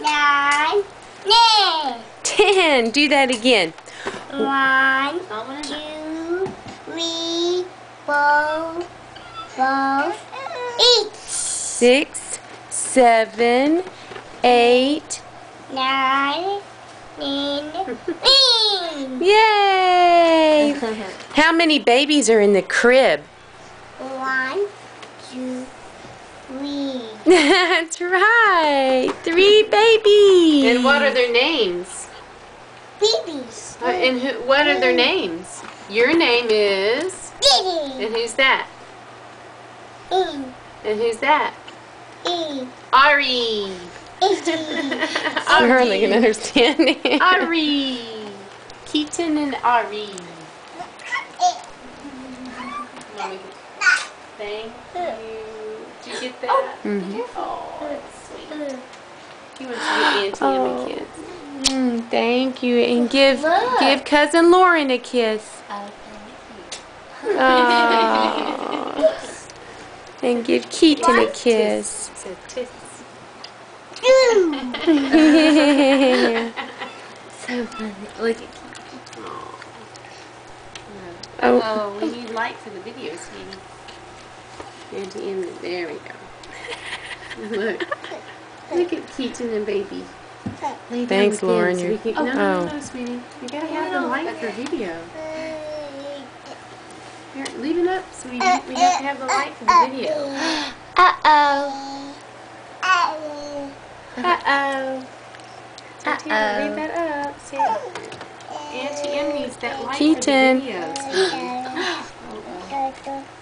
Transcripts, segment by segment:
nine, ten. Ten. Do that again. One, I wanna know. two, three, four, five, eight, Six, seven, eight. nine, ten. Yay! How many babies are in the crib? One, two, three. That's right. Three babies. And what are their names? Babies. Uh, and who, what are their names? Your name is. Diddy. And who's that? E, And who's that? E, Ari. E. I hardly can understand it. Ari. Keaton and Ari. Mommy. Thank you. Did you get that? Mhm. Oh, that's sweet. He wants to get Auntie Oh. and the kids. Mm, thank you. And give Look. give cousin Lauren a kiss. Aw. and give Keaton a kiss. So tis. so funny. Look at Oh. Oh. oh, we need light for the video, sweetie. Auntie Emily, there we go. Look. Look at Keaton and baby. Lay Thanks, Lauren, so you're- can- oh, no, no, Oh. no, no, sweetie. You gotta have the light for video. Here, leave it up, sweetie. We have to have the light for the video. Uh-oh. Uh-oh. Santana, leave that up. See, Auntie Em needs that light Keaton. for the video.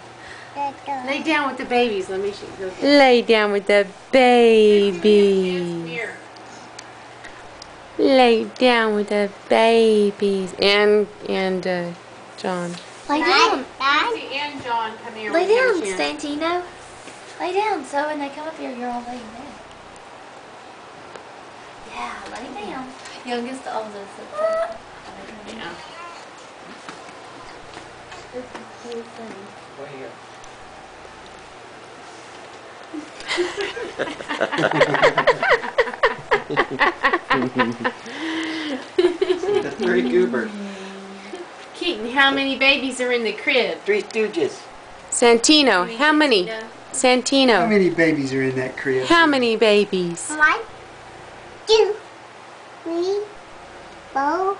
Lay down with the babies. Let me show you. Lay down with the babies. Here. Lay down with the babies. And and uh, John. Lay down. Auntie and John, come here. Lay We'll give down, a. Santino. Lay down so when they come up here, you're all laying down. Yeah, lay down. Youngest to oldest. Yeah. The three goobers. Keaton, how many babies are in the crib? Three stooges. Santino, how many? Santino. How many babies are in that crib? how many babies? One, two, three, four,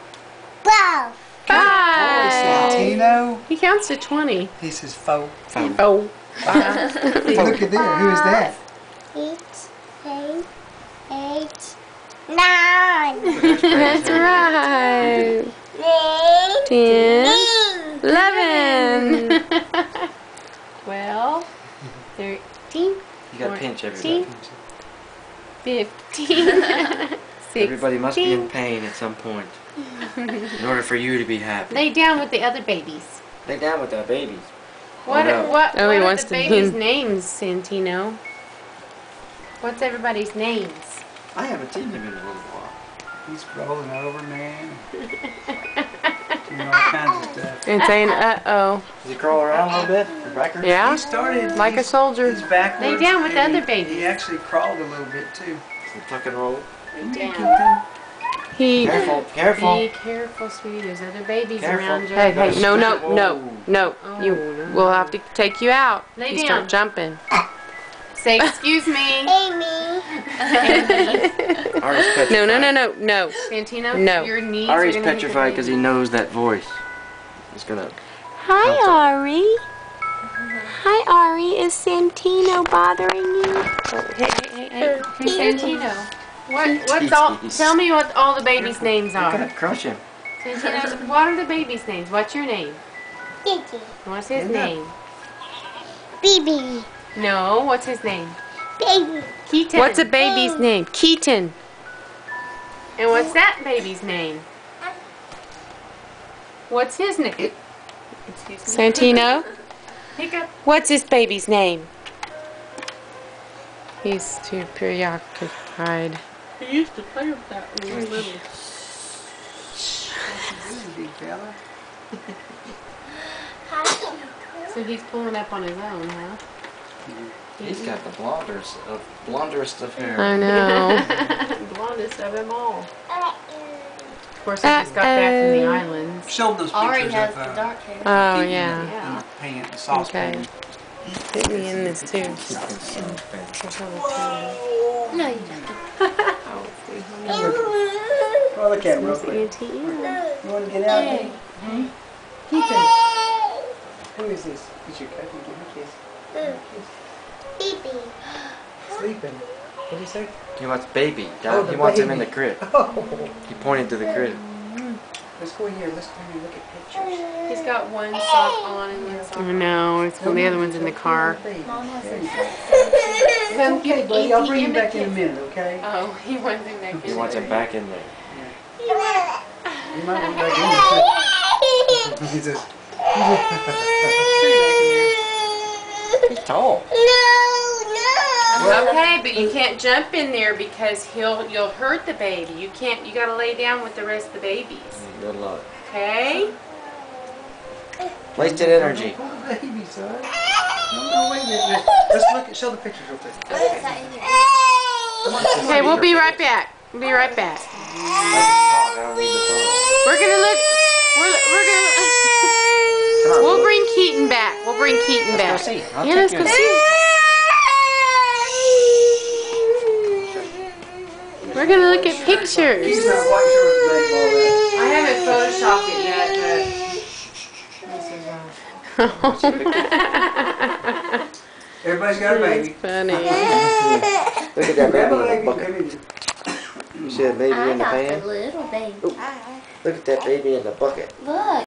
five. Five. Santino. He counts to 20. He says four. Oh. Look at there. Who is that? Eight, eight, eight, nine, That's right. eight, Ten. ten. Eleven. well, 13, You gotta pinch everybody. 15, 16. Everybody must be in pain at some point in order for you to be happy. Lay down with the other babies. Lay down with our babies. What, oh, no. what, Oh, what he are wants the to babies' pin- names, Santino? What's everybody's names? I haven't seen him in a little while. He's rolling over, man. Doing all kinds of stuff. And saying, uh oh. Does he crawl around a little bit? Backwards? Yeah? He started Like a soldier. He's backwards. Lay down with the other babies. He actually crawled a little bit too. Some tuck and roll. Lay down. He. Careful, careful. Be careful, sweetie. There's other babies Careful. around you. Hey, hey, no, no, no, Whoa. no. You, Oh, we'll have to take you out. Lay you down. start jumping. Say, excuse me. Amy. Ari's petrified. No, no, no, no, no. Santino, No. your knees Ari's are gonna hit the petrified because he baby. knows that voice. He's gonna. Hi, Ari. Hi, Ari. Is Santino bothering you? Oh, hey, hey, hey, hey. Santino. What, what's all, tell me what all the babies' names You're gonna are. crush him. Santino, what are the babies' names? What's your name? Diddy. What's his Yeah. name? Baby. No, what's his name? Baby. Keaton. What's a baby's oh. name? Keaton. And what's that baby's name? What's his name? Santino. Hiccup. What's his baby's name? He's too preoccupied. He used to play with that when he was little. Big fella. So he's pulling up on his own, huh? He's got the blonderest of blonderest of hair. I know. Blondest of them all. Of course, I just got back from the islands. Show them those Ari pictures has of the uh, dark hair. Oh, Keaton yeah. in the pan, the saucepan. Okay. Put me in this too. No, you don't. Oh, see. Well, look at it real quick. You want to get out Hey. there? Keaton. Who is this? It's your cousin. Give him a kiss. Baby. Sleeping. What did he say? He wants baby. Dad, Oh, he the wants him in the crib. Oh. He pointed to the crib. Let's go here. Let's go here and look at pictures. He's got one sock on and one sock I know. It's well, the other one's in the car. Mom has There a you go. sex. Come Okay, give buddy. I'll bring you back in a minute, okay? Oh, he wants him back He in wants there. him back in there. You might want back in there. He says, He's tall. No, no. Okay, but you can't jump in there because he'll you'll hurt the baby. You can't. You gotta lay down with the rest of the babies. Mm, good luck. Okay. Wasted energy. "Don't pull the baby, son. No, no, wait a minute. Let's look at, show the pictures real quick. What is that in your Okay, we'll be right back. We'll be right back. I don't need the We're gonna look. We're, we're gonna. phone. Come on. We'll bring Keaton back. We'll bring Keaton back. Let's go see. I'll yeah, let's go see. We're gonna look at pictures. not quite sure what to make of all that. I haven't photoshopped it yet, Everybody's got a baby. Funny. Look at that baby in the bucket. You see that baby I in the got pan? the little baby. Look at that baby in the bucket. Look.